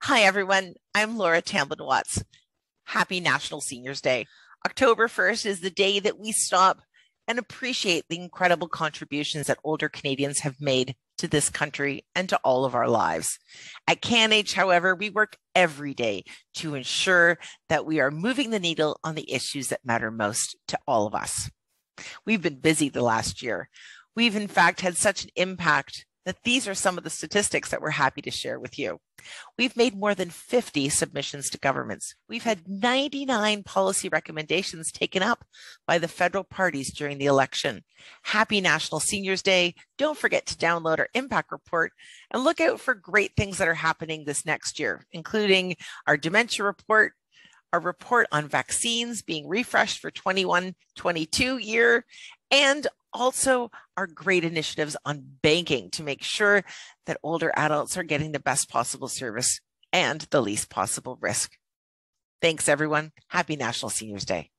Hi, everyone. I'm Laura Tamblyn Watts. Happy National Seniors Day. October 1st is the day that we stop and appreciate the incredible contributions that older Canadians have made to this country and to all of our lives. At CanAge, however, we work every day to ensure that we are moving the needle on the issues that matter most to all of us. We've been busy the last year. We've, in fact, had such an impact that these are some of the statistics that we're happy to share with you. We've made more than 50 submissions to governments. We've had 99 policy recommendations taken up by the federal parties during the election. Happy National Seniors Day. Don't forget to download our impact report and look out for great things that are happening this next year, including our dementia report, our report on vaccines being refreshed for 21 22 year, and also our great initiatives on banking to make sure that older adults are getting the best possible service and the least possible risk. Thanks, everyone. Happy National Seniors Day.